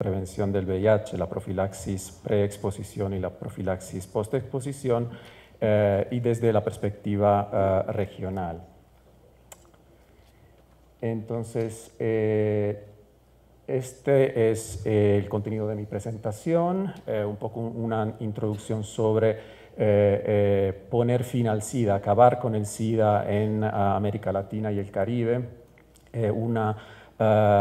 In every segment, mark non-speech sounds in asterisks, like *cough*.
prevención del VIH, la profilaxis preexposición y la profilaxis postexposición, eh, y desde la perspectiva eh, regional. Entonces, eh, este es el contenido de mi presentación, un poco una introducción sobre poner fin al SIDA, acabar con el SIDA en América Latina y el Caribe, una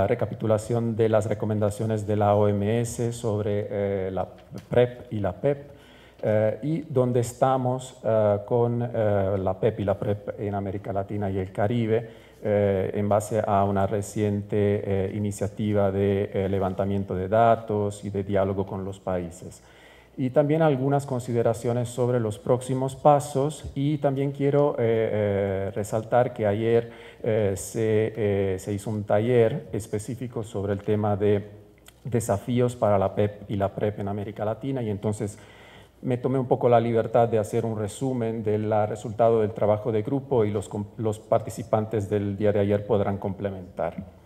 recapitulación de las recomendaciones de la OMS sobre la PrEP y la PEP, eh, y donde estamos eh, con eh, la PEP y la PREP en América Latina y el Caribe, en base a una reciente iniciativa de levantamiento de datos y de diálogo con los países. Y también algunas consideraciones sobre los próximos pasos y también quiero resaltar que ayer se, se hizo un taller específico sobre el tema de desafíos para la PEP y la PREP en América Latina y entonces me tomé un poco la libertad de hacer un resumen del resultado del trabajo de grupo y los, los participantes del día de ayer podrán complementar.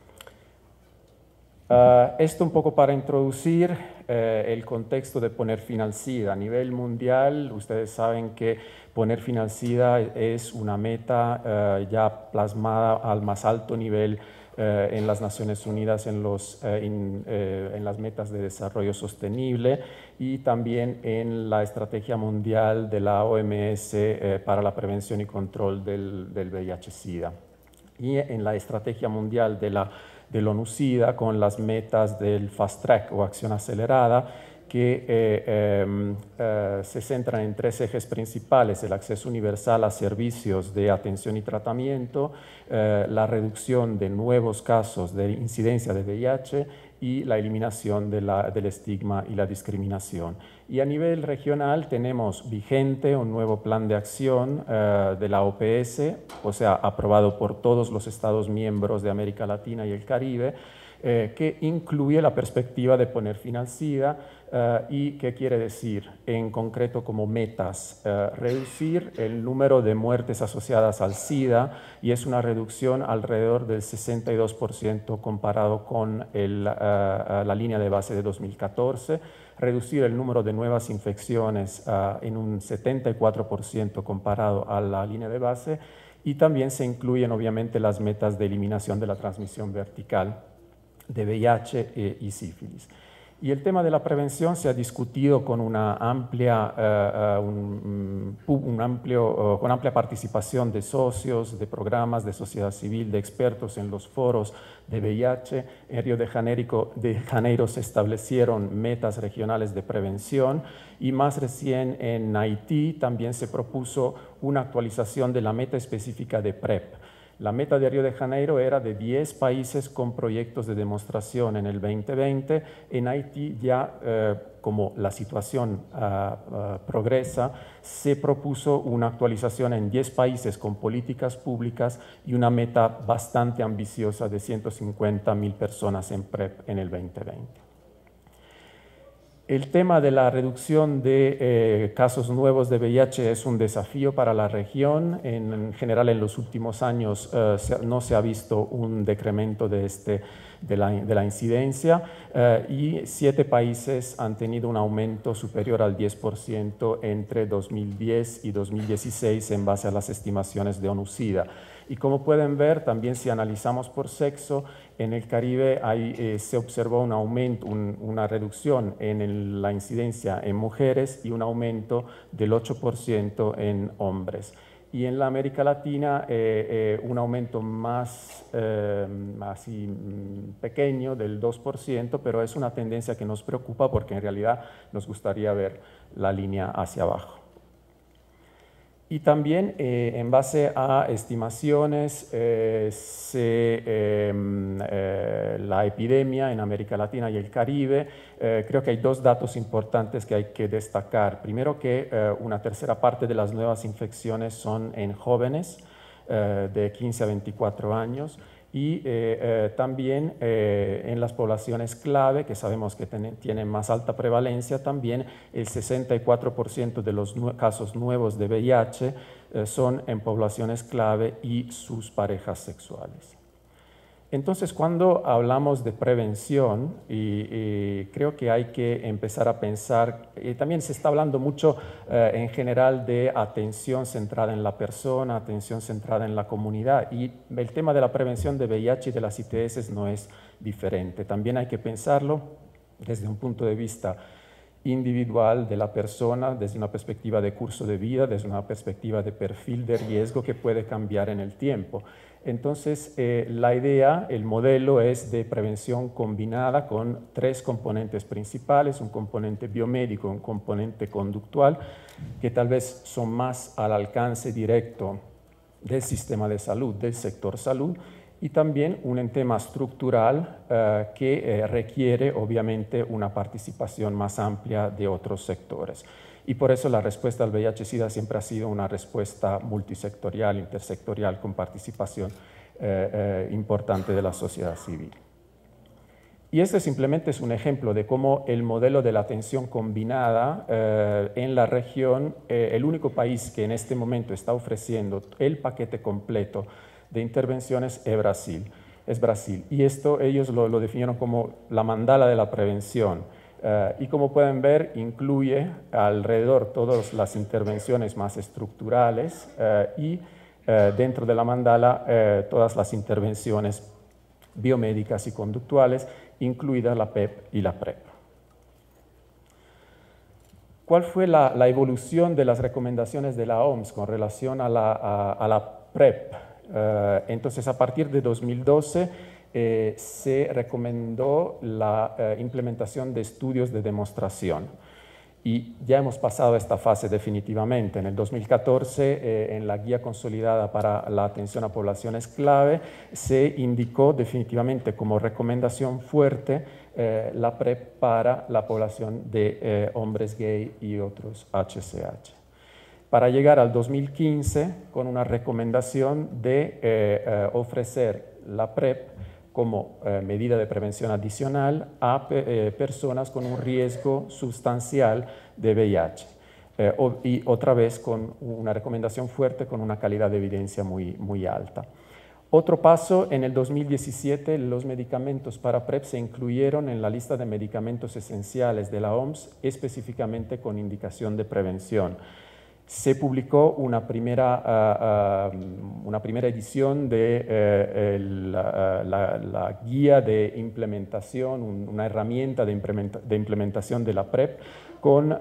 Ah, esto un poco para introducir eh, el contexto de poner fin al SIDA. A nivel mundial, ustedes saben que poner fin al SIDA es una meta eh, ya plasmada al más alto nivel eh, en las Naciones Unidas en, los, eh, en, las metas de desarrollo sostenible y también en la estrategia mundial de la OMS para la prevención y control del, del VIH-Sida y en la estrategia mundial de la del ONU-SIDA con las metas del Fast Track o acción acelerada que eh, em, eh, se centran en tres ejes principales, el acceso universal a servicios de atención y tratamiento, eh, la reducción de nuevos casos de incidencia de VIH y la eliminación del estigma y la discriminación. Y a nivel regional tenemos vigente un nuevo plan de acción de la OPS, o sea, aprobado por todos los Estados miembros de América Latina y el Caribe, que incluye la perspectiva de poner fin al SIDA, eh, ¿Y qué quiere decir? En concreto como metas, eh, reducir el número de muertes asociadas al SIDA y es una reducción alrededor del 62% comparado con eh, la línea de base de 2014, reducir el número de nuevas infecciones en un 74% comparado a la línea de base y también se incluyen obviamente las metas de eliminación de la transmisión vertical de VIH y sífilis. Y el tema de la prevención se ha discutido con una amplia, un, amplio, con amplia participación de socios, de programas, de sociedad civil, de expertos en los foros de VIH. En Río de Janeiro, de Janeiro se establecieron metas regionales de prevención y más recién en Haití también se propuso una actualización de la meta específica de PrEP. La meta de Río de Janeiro era de 10 países con proyectos de demostración en el 2020. En Haití ya, eh, como la situación ah, progresa, se propuso una actualización en 10 países con políticas públicas y una meta bastante ambiciosa de 150 mil personas en PrEP en el 2020. El tema de la reducción de eh, casos nuevos de VIH es un desafío para la región. En, general, en los últimos años eh, no se ha visto un decremento de, este, de, la, incidencia eh, y siete países han tenido un aumento superior al 10% entre 2010 y 2016 en base a las estimaciones de ONU-SIDA. Y como pueden ver, también si analizamos por sexo, en el Caribe eh, se observó un aumento, una reducción en la incidencia en mujeres y un aumento del 8% en hombres. Y en la América Latina eh, eh, un aumento más así, mm, pequeño del 2%, pero es una tendencia que nos preocupa porque en realidad nos gustaría ver la línea hacia abajo. Y también eh, en base a estimaciones, eh, em, eh, la epidemia en América Latina y el Caribe, creo que hay dos datos importantes que hay que destacar. Primero que una tercera parte de las nuevas infecciones son en jóvenes de 15 a 24 años y eh, eh, también eh, en las poblaciones clave, que sabemos que tienen más alta prevalencia, también el 64% de los casos nuevos de VIH son en poblaciones clave y sus parejas sexuales. Entonces, cuando hablamos de prevención, y, creo que hay que empezar a pensar, y también se está hablando mucho eh, en general de atención centrada en la persona, atención centrada en la comunidad, y el tema de la prevención de VIH y de las ITS no es diferente. También hay que pensarlo desde un punto de vista individual de la persona, desde una perspectiva de curso de vida, desde una perspectiva de perfil de riesgo que puede cambiar en el tiempo. Entonces, eh, la idea, el modelo es de prevención combinada con tres componentes principales, un componente biomédico, un componente conductual, que tal vez son más al alcance directo del sistema de salud, del sector salud, y también un tema estructural eh, que eh, requiere obviamente una participación más amplia de otros sectores. Y por eso la respuesta al VIH-Sida siempre ha sido una respuesta multisectorial, intersectorial, con participación eh, importante de la sociedad civil. Y este simplemente es un ejemplo de cómo el modelo de la atención combinada en la región, el único país que en este momento está ofreciendo el paquete completo de intervenciones es Brasil. Es Brasil. Y esto ellos lo, lo definieron como la mandala de la prevención eh, y como pueden ver, incluye alrededor todas las intervenciones más estructurales eh, y eh, dentro de la mandala todas las intervenciones biomédicas y conductuales, incluida la PEP y la PrEP. ¿Cuál fue la, evolución de las recomendaciones de la OMS con relación a la, a la PrEP? Entonces, a partir de 2012, eh, se recomendó la eh, implementación de estudios de demostración. Y ya hemos pasado esta fase definitivamente. En el 2014, eh, en la guía consolidada para la atención a poblaciones clave, se indicó definitivamente como recomendación fuerte la PrEP para la población de hombres gay y otros HCH. Para llegar al 2015 con una recomendación de ofrecer la PrEP como eh, medida de prevención adicional a eh, personas con un riesgo sustancial de VIH. Eh, y otra vez con una recomendación fuerte con una calidad de evidencia muy, muy alta. Otro paso, en el 2017 los medicamentos para PrEP se incluyeron en la lista de medicamentos esenciales de la OMS, específicamente con indicación de prevención se publicó una primera, ah, una primera edición de eh, la, guía de implementación, una herramienta de, implementación de la PrEP con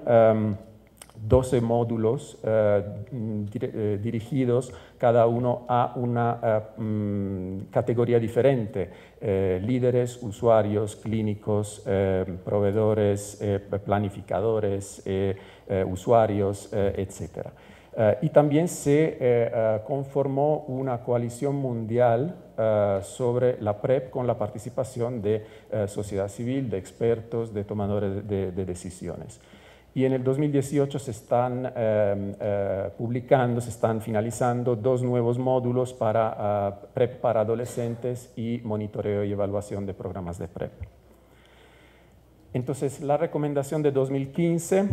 12 módulos eh, eh, dirigidos cada uno a una mm, categoría diferente, líderes, usuarios, clínicos, proveedores, planificadores, eh, usuarios, eh, etc. Eh, y también se conformó una coalición mundial sobre la PrEP con la participación de sociedad civil, de expertos, de tomadores de, decisiones. Y en el 2018 se están publicando, se están finalizando dos nuevos módulos para PrEP para adolescentes y monitoreo y evaluación de programas de PrEP. Entonces, la recomendación de 2015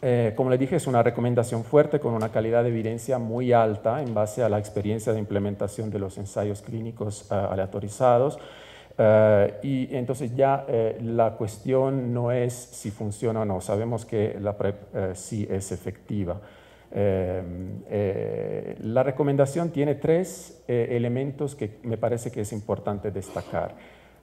eh, como le dije, es una recomendación fuerte con una calidad de evidencia muy alta en base a la experiencia de implementación de los ensayos clínicos uh, aleatorizados. Uh, y entonces ya uh, la cuestión no es si funciona o no, sabemos que la PrEP sí es efectiva. la recomendación tiene tres elementos que me parece que es importante destacar.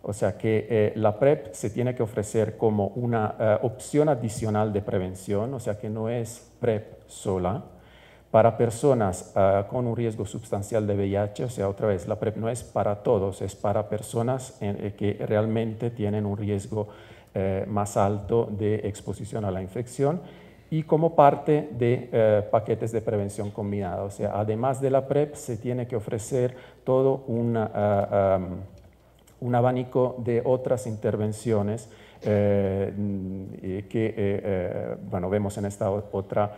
O sea que eh, la PrEP se tiene que ofrecer como una eh, opción adicional de prevención, o sea que no es PrEP sola. Para personas eh, con un riesgo sustancial de VIH, o sea, otra vez, la PrEP no es para todos, es para personas que realmente tienen un riesgo más alto de exposición a la infección y como parte de paquetes de prevención combinada. O sea, además de la PrEP, se tiene que ofrecer todo una un abanico de otras intervenciones eh, que eh, eh, bueno, vemos en esta otra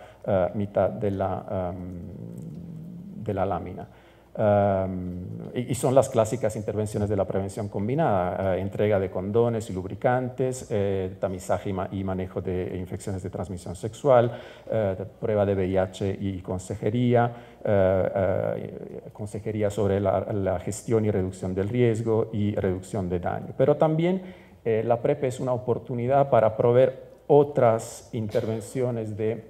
mitad de la, de la lámina. y, son las clásicas intervenciones de la prevención combinada, entrega de condones y lubricantes, tamizaje y, manejo de infecciones de transmisión sexual, prueba de VIH y consejería, consejería sobre la, gestión y reducción del riesgo y reducción de daño. Pero también la PrEP es una oportunidad para proveer otras intervenciones de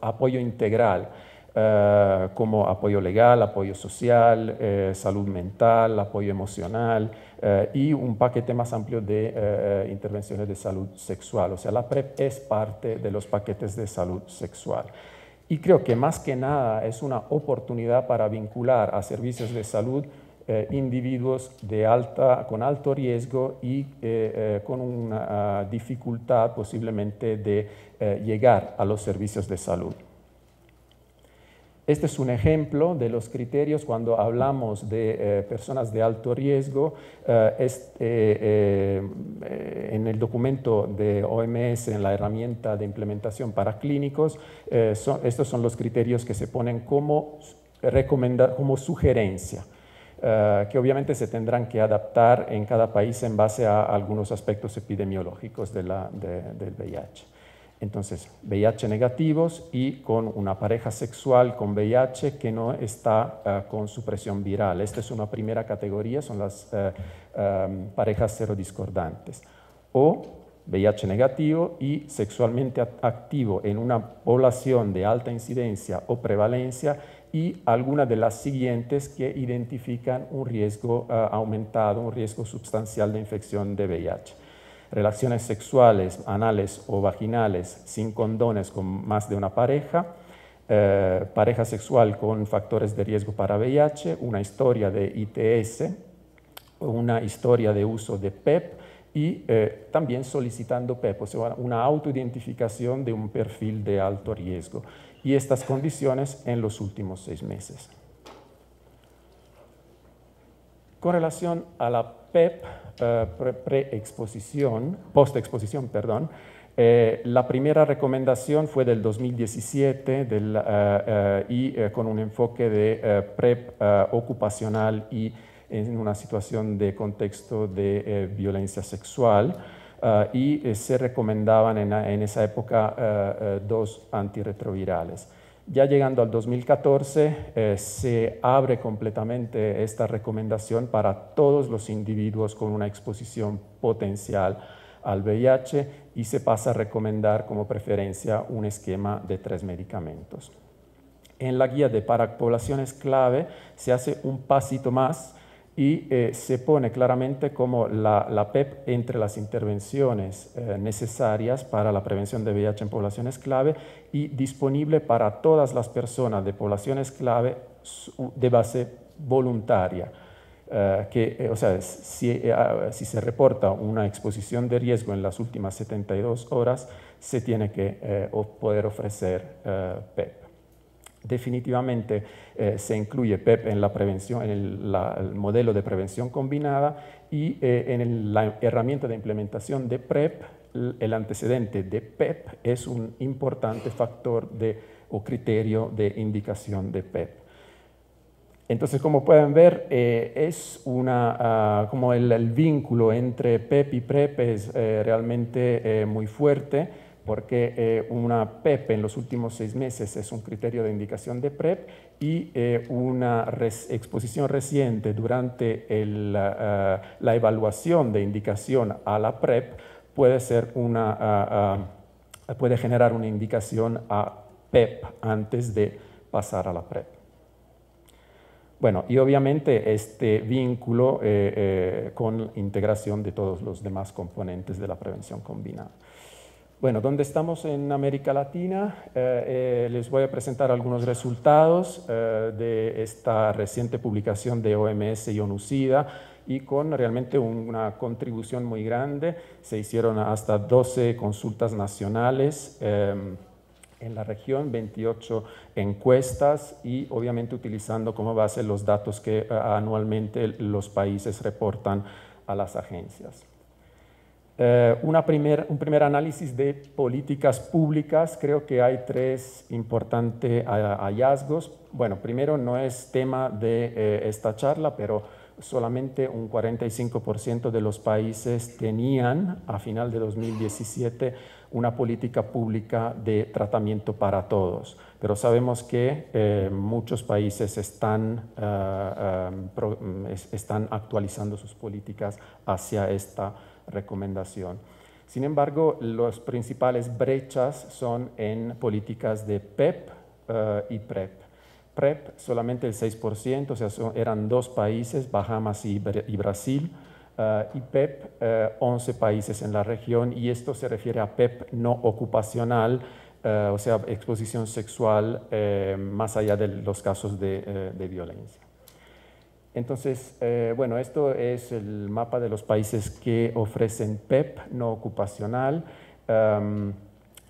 apoyo integral eh, como apoyo legal, apoyo social, eh, salud mental, apoyo emocional eh, y un paquete más amplio de intervenciones de salud sexual. O sea, la PrEP es parte de los paquetes de salud sexual. Y creo que más que nada es una oportunidad para vincular a servicios de salud individuos de alta, con alto riesgo y con una dificultad posiblemente de llegar a los servicios de salud. Este es un ejemplo de los criterios cuando hablamos de eh, personas de alto riesgo. Eh, eh, en el documento de OMS, en la herramienta de implementación para clínicos, estos son los criterios que se ponen como, como sugerencia. Que obviamente se tendrán que adaptar en cada país en base a algunos aspectos epidemiológicos del VIH. Entonces, VIH negativos y con una pareja sexual con VIH que no está eh, con supresión viral. Esta es una primera categoría, son las eh, em, parejas serodiscordantes. O VIH negativo y sexualmente activo en una población de alta incidencia o prevalencia y alguna de las siguientes que identifican un riesgo eh, aumentado, un riesgo sustancial de infección de VIH relaciones sexuales, anales o vaginales sin condones con más de una pareja, eh, pareja sexual con factores de riesgo para VIH, una historia de ITS, una historia de uso de PEP y eh, también solicitando PEP, o sea, una autoidentificación de un perfil de alto riesgo. Y estas condiciones en los últimos seis meses. Con relación a la PEP, eh, pre-exposición, post-exposición, perdón, eh, la primera recomendación fue del 2017 eh, y con un enfoque de PrEP ocupacional y en una situación de contexto de violencia sexual. Y se recomendaban en, esa época dos antirretrovirales. Ya llegando al 2014, eh, se abre completamente esta recomendación para todos los individuos con una exposición potencial al VIH y se pasa a recomendar como preferencia un esquema de tres medicamentos. En la guía de para poblaciones clave se hace un pasito más y eh, se pone claramente como la, PEP entre las intervenciones eh, necesarias para la prevención de VIH en poblaciones clave y disponible para todas las personas de poblaciones clave de base voluntaria. Eh, que, o sea, si, si, se reporta una exposición de riesgo en las últimas 72 horas, se tiene que poder ofrecer PEP. Definitivamente eh, se incluye PEP en la prevención, en el, modelo de prevención combinada y eh, en la herramienta de implementación de PrEP, el antecedente de PEP es un importante factor de, o criterio de indicación de PEP. Entonces, como pueden ver, eh, es una, ah, como el, el, vínculo entre PEP y PrEP es realmente muy fuerte porque eh, una PEP en los últimos seis meses es un criterio de indicación de PrEP y eh, una exposición reciente durante eh, la evaluación de indicación a la PrEP puede, ser una, puede generar una indicación a PEP antes de pasar a la PrEP. Bueno, y obviamente este vínculo con integración de todos los demás componentes de la prevención combinada. Bueno, ¿dónde estamos en América Latina? Eh, eh, les voy a presentar algunos resultados eh, de esta reciente publicación de OMS y ONUCIDA y con realmente una contribución muy grande. Se hicieron hasta 12 consultas nacionales em, en la región, 28 encuestas y obviamente utilizando como base los datos que anualmente los países reportan a las agencias. Una primer, un primer análisis de políticas públicas, creo que hay tres importantes hallazgos. Bueno, primero no es tema de esta charla, pero solamente un 45% de los países tenían a final de 2017 una política pública de tratamiento para todos. Pero sabemos que eh, muchos países están, eh, eh, están actualizando sus políticas hacia esta recomendación. Sin embargo, las principales brechas son en políticas de PEP y PREP. PREP solamente el 6%, o sea, eran dos países, Bahamas y, Brasil, uh, y PEP 11 uh, países en la región, y esto se refiere a PEP no ocupacional, uh, o sea, exposición sexual más allá de los casos de violencia. Entonces, bueno, esto es el mapa de los países que ofrecen PEP no ocupacional. Um,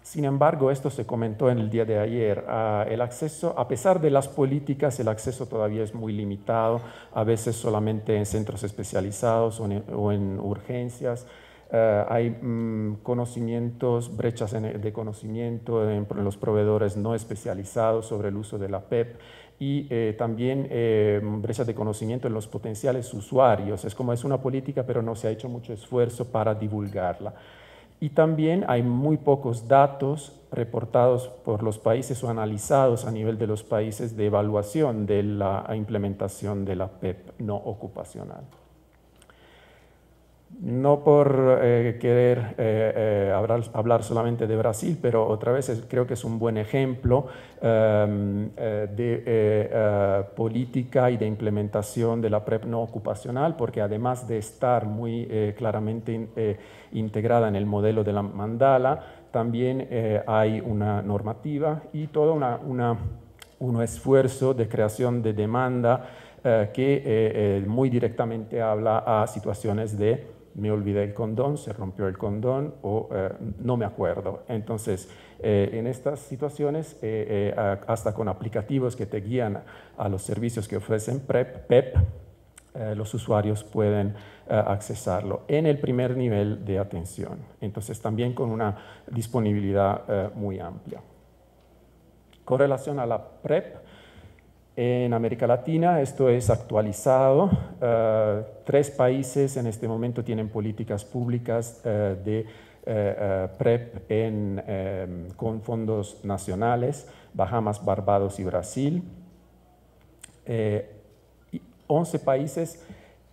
sin embargo, esto se comentó en el día de ayer. Ah, el acceso, a pesar de las políticas, el acceso todavía es muy limitado, a veces solamente en centros especializados o en, urgencias. Ah, hay mm, conocimientos, brechas de conocimiento en, los proveedores no especializados sobre el uso de la PEP y eh, también eh, brechas de conocimiento en los potenciales usuarios. Es como es una política, pero no se ha hecho mucho esfuerzo para divulgarla. Y también hay muy pocos datos reportados por los países o analizados a nivel de los países de evaluación de la implementación de la PEP no ocupacional. No por eh, querer eh, eh, hablar, solamente de Brasil, pero otra vez creo que es un buen ejemplo em, de política y de implementación de la PrEP no ocupacional, porque además de estar muy claramente integrada en el modelo de la mandala, también hay una normativa y todo una, un esfuerzo de creación de demanda que muy directamente habla a situaciones de me olvidé el condón, se rompió el condón o eh, no me acuerdo. Entonces, eh, en estas situaciones, eh, hasta con aplicativos que te guían a los servicios que ofrecen PrEP, PEP, los usuarios pueden accesarlo en el primer nivel de atención. Entonces, también con una disponibilidad muy amplia. Con relación a la PrEP, en América Latina esto es actualizado. Eh, tres países en este momento tienen políticas públicas eh, de eh, PrEP con fondos nacionales, Bahamas, Barbados y Brasil. 11 países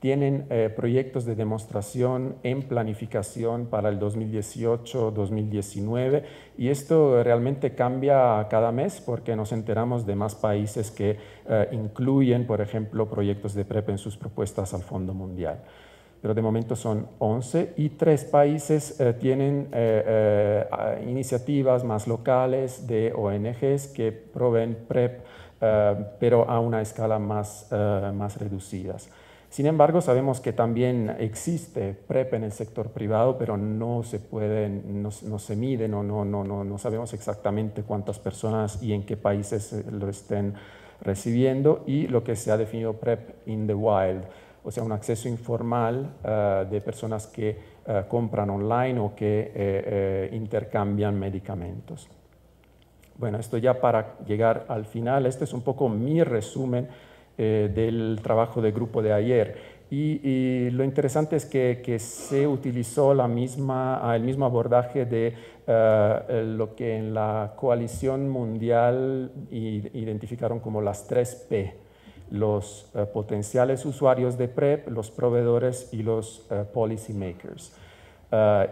tienen eh, proyectos de demostración en planificación para el 2018-2019 y esto realmente cambia cada mes porque nos enteramos de más países que eh, incluyen, por ejemplo, proyectos de PrEP en sus propuestas al Fondo Mundial. Pero de momento son 11 y tres países eh, tienen iniciativas más locales de ONGs que proveen PrEP, pero a una escala más, más reducidas. Sin embargo, sabemos que también existe PrEP en el sector privado, pero no se puede, no, se mide, no, no, no, no, sabemos exactamente cuántas personas y en qué países lo estén recibiendo y lo que se ha definido PrEP in the wild, o sea, un acceso informal eh, de personas que eh, compran online o que eh, intercambian medicamentos. Bueno, esto ya para llegar al final, este es un poco mi resumen eh, del trabajo de grupo de ayer. Y, lo interesante es que, se utilizó el mismo abordaje de eh, lo que en la coalición mundial identificaron como las tres P, los eh, potenciales usuarios de PrEP, los proveedores y los policy makers.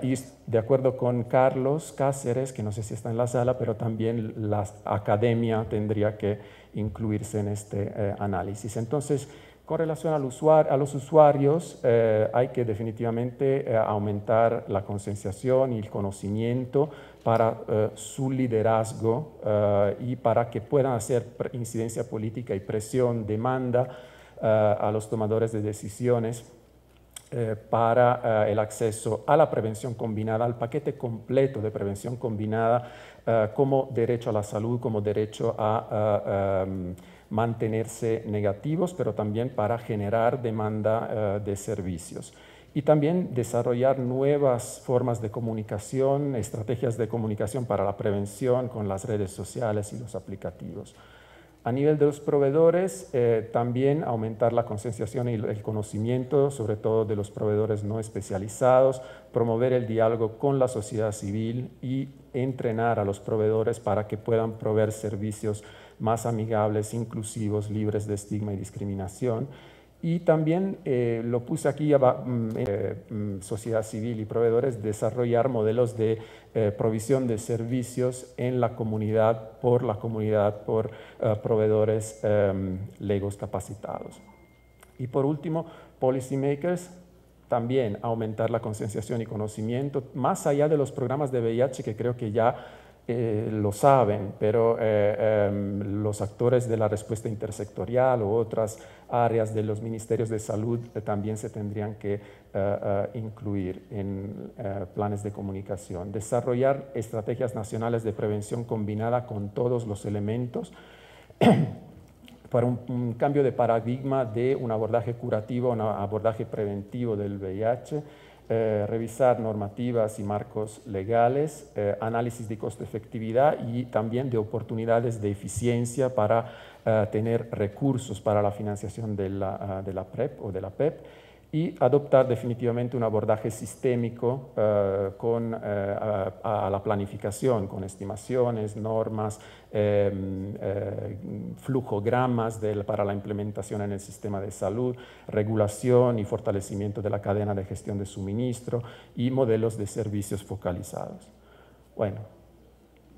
y de acuerdo con Carlos Cáceres, que no sé si está en la sala, pero también la academia tendría que incluirse en este eh, análisis. Entonces, con relación al usuario, a los usuarios, eh, hay que definitivamente eh, aumentar la concienciación y el conocimiento para su liderazgo y para que puedan hacer incidencia política y presión, demanda a los tomadores de decisiones para el acceso a la prevención combinada, al paquete completo de prevención combinada eh, como derecho a la salud, como derecho a em, mantenerse negativos, pero también para generar demanda eh, de servicios. y también desarrollar nuevas formas de comunicación, estrategias de comunicación para la prevención con las redes sociales y los aplicativos. A nivel de los proveedores, eh, también aumentar la concienciación y el conocimiento, sobre todo de los proveedores no especializados, promover el diálogo con la sociedad civil y entrenar a los proveedores para que puedan proveer servicios más amigables, inclusivos, libres de estigma y discriminación y también eh, lo puse aquí, mm, eh, mm, sociedad civil y proveedores, desarrollar modelos de eh, provisión de servicios en la comunidad, por la comunidad, por proveedores em, legos capacitados. Y por último, policymakers, también aumentar la concienciación y conocimiento, más allá de los programas de VIH que creo que ya eh, lo saben, pero eh, em, los actores de la respuesta intersectorial u otras áreas de los ministerios de salud eh, también se tendrían que incluir en planes de comunicación. Desarrollar estrategias nacionales de prevención combinada con todos los elementos *clears throat* para un cambio de paradigma de un abordaje curativo a un abordaje preventivo del VIH eh, revisar normativas y marcos legales, eh, análisis de costo-efectividad y también de oportunidades de eficiencia para eh, tener recursos para la financiación de la, ah, de la PREP o de la PEP y adoptar definitivamente un abordaje sistémico eh, con, eh, a, la planificación, con estimaciones, normas, em, eh, flujogramas para la implementación en el sistema de salud, regulación y fortalecimiento de la cadena de gestión de suministro y modelos de servicios focalizados. Bueno,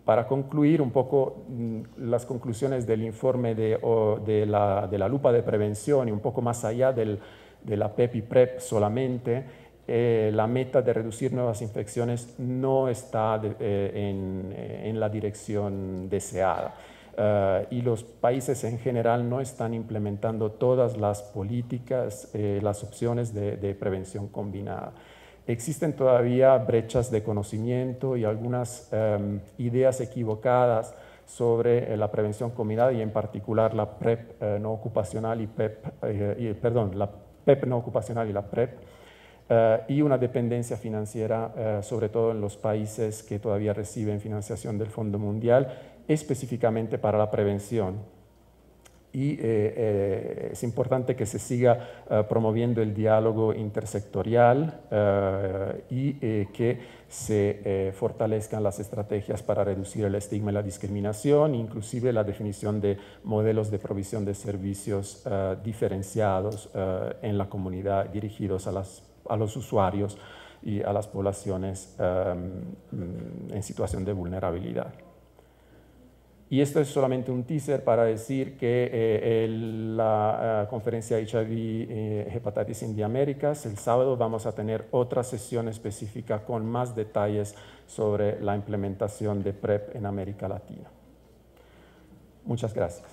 para concluir un poco mm, las conclusiones del informe de, de, la, de la lupa de prevención y un poco más allá del de la PEP y PrEP solamente, eh, la meta de reducir nuevas infecciones no está eh, eh, en, la dirección deseada. y los países en general no están implementando todas las políticas, las opciones de, prevención combinada. Existen todavía brechas de conocimiento y algunas em, ideas equivocadas sobre la prevención combinada y en particular la PrEP no ocupacional y PEP, y, perdón, la PEP no ocupacional y la PREP, eh, y una dependencia financiera, eh, sobre todo en los países que todavía reciben financiación del Fondo Mundial, específicamente para la prevención. Y eh, es importante que se siga promoviendo el diálogo intersectorial y que se fortalezcan las estrategias para reducir el estigma y la discriminación, inclusive la definición de modelos de provisión de servicios diferenciados en la comunidad dirigidos a, los usuarios y a las poblaciones en situación de vulnerabilidad. Y esto es solamente un teaser para decir que eh, la eh, conferencia HIV eh, Hepatitis in the Americas, el sábado vamos a tener otra sesión específica con más detalles sobre la implementación de PrEP en América Latina. Muchas gracias.